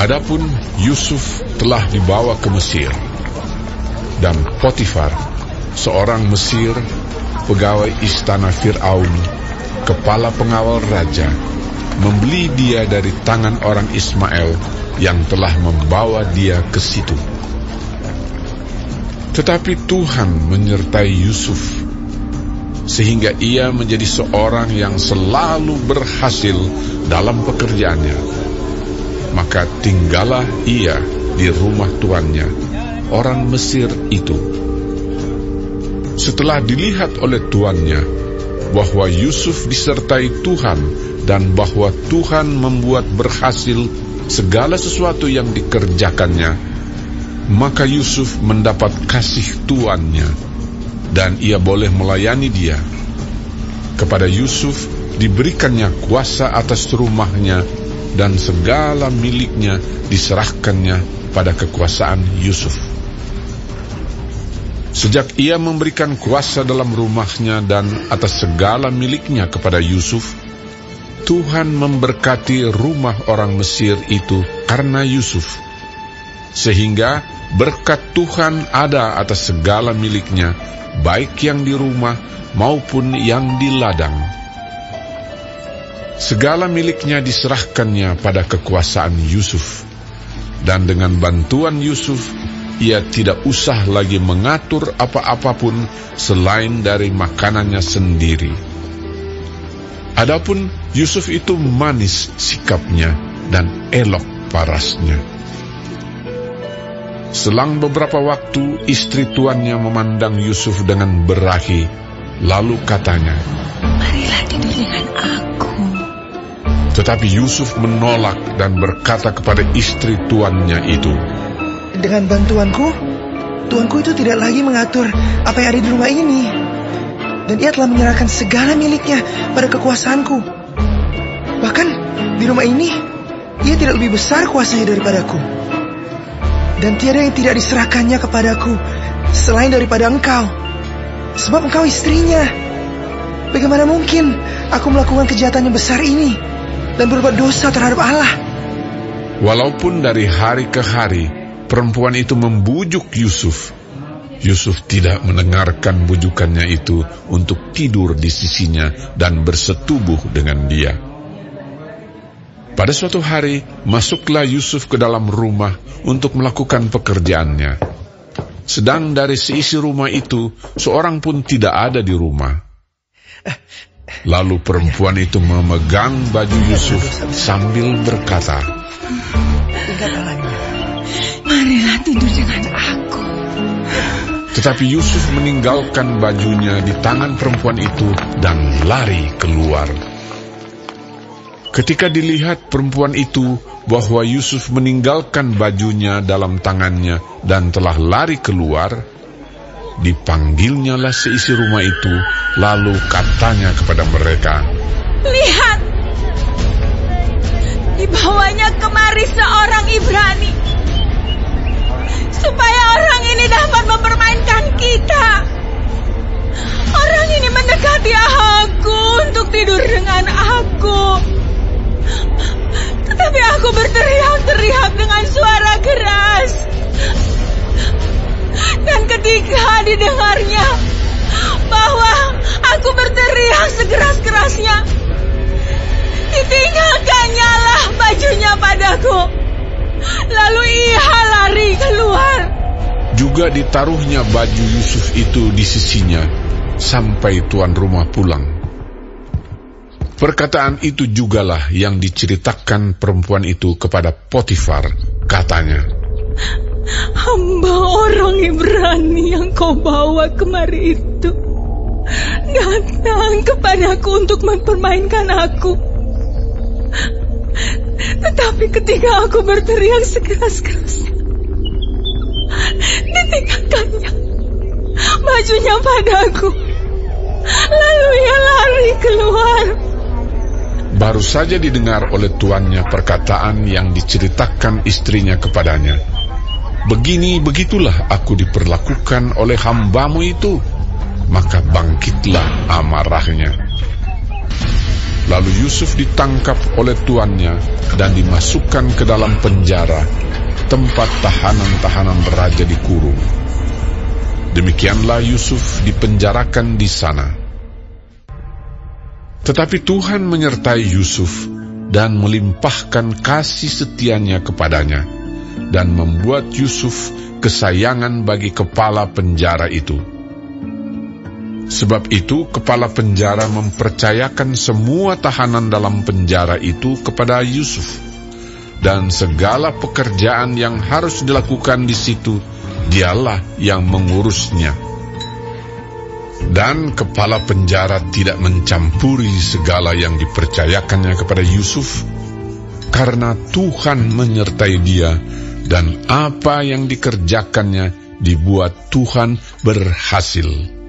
Adapun Yusuf telah dibawa ke Mesir, dan Potifar, seorang Mesir, pegawai istana Fir'aun, kepala pengawal raja, membeli dia dari tangan orang Ismail yang telah membawa dia ke situ. Tetapi Tuhan menyertai Yusuf, sehingga ia menjadi seorang yang selalu berhasil dalam pekerjaannya maka tinggallah ia di rumah tuannya, orang Mesir itu. Setelah dilihat oleh tuannya bahwa Yusuf disertai Tuhan dan bahwa Tuhan membuat berhasil segala sesuatu yang dikerjakannya, maka Yusuf mendapat kasih tuannya dan ia boleh melayani dia. Kepada Yusuf diberikannya kuasa atas rumahnya dan segala miliknya diserahkannya pada kekuasaan Yusuf. Sejak ia memberikan kuasa dalam rumahnya dan atas segala miliknya kepada Yusuf, Tuhan memberkati rumah orang Mesir itu karena Yusuf, sehingga berkat Tuhan ada atas segala miliknya, baik yang di rumah maupun yang di ladang. Segala miliknya diserahkannya pada kekuasaan Yusuf. Dan dengan bantuan Yusuf, ia tidak usah lagi mengatur apa-apapun selain dari makanannya sendiri. Adapun Yusuf itu manis sikapnya dan elok parasnya. Selang beberapa waktu, istri tuannya memandang Yusuf dengan berahi, lalu katanya, Marilah tidur dengan aku. Tetapi Yusuf menolak dan berkata kepada istri tuannya itu, Dengan bantuanku, tuanku itu tidak lagi mengatur apa yang ada di rumah ini. Dan ia telah menyerahkan segala miliknya pada kekuasaanku. Bahkan di rumah ini, ia tidak lebih besar kuasanya daripadaku. Dan tiada yang tidak diserahkannya kepadaku selain daripada engkau. Sebab engkau istrinya. Bagaimana mungkin aku melakukan kejahatan yang besar ini? Dan berbuat dosa terhadap Allah. Walaupun dari hari ke hari perempuan itu membujuk Yusuf, Yusuf tidak mendengarkan bujukannya itu untuk tidur di sisinya dan bersetubuh dengan dia. Pada suatu hari, masuklah Yusuf ke dalam rumah untuk melakukan pekerjaannya. Sedang dari seisi rumah itu, seorang pun tidak ada di rumah. Lalu perempuan itu memegang baju Yusuf sambil berkata, Marilah tidur dengan aku. Tetapi Yusuf meninggalkan bajunya di tangan perempuan itu dan lari keluar. Ketika dilihat perempuan itu bahwa Yusuf meninggalkan bajunya dalam tangannya dan telah lari keluar, Dipanggilnyalah seisi rumah itu, lalu katanya kepada mereka, Lihat, dibawanya kemari seorang Ibrani, supaya orang ini dapat mempermainkan kita. Orang ini mendekati aku untuk tidur dengan aku. Tetapi aku berteriak-teriak dengan suara keras. Dan ketika didengarnya bahwa aku berteriak sekeras-kerasnya, ditinggalkannya lah bajunya padaku. Lalu ia lari keluar. Juga ditaruhnya baju Yusuf itu di sisinya sampai tuan rumah pulang. Perkataan itu jugalah yang diceritakan perempuan itu kepada Potifar, katanya. Hamba orang Ibrani yang kau bawa kemari itu datang kepadaku untuk mempermainkan aku. Tetapi ketika aku berteriak sekeras-kerasnya, ditinggalkannya bajunya padaku. Lalu ia lari keluar. Baru saja didengar oleh tuannya perkataan yang diceritakan istrinya kepadanya. Begini begitulah aku diperlakukan oleh hambamu itu. Maka bangkitlah amarahnya. Lalu Yusuf ditangkap oleh tuannya dan dimasukkan ke dalam penjara, tempat tahanan-tahanan raja dikurung. Demikianlah Yusuf dipenjarakan di sana. Tetapi Tuhan menyertai Yusuf dan melimpahkan kasih setianya kepadanya, dan membuat Yusuf kesayangan bagi kepala penjara itu. Sebab itu, kepala penjara mempercayakan semua tahanan dalam penjara itu kepada Yusuf, dan segala pekerjaan yang harus dilakukan di situ, dialah yang mengurusnya. Dan kepala penjara tidak mencampuri segala yang dipercayakannya kepada Yusuf, karena Tuhan menyertai dia, dan apa yang dikerjakannya dibuat Tuhan berhasil.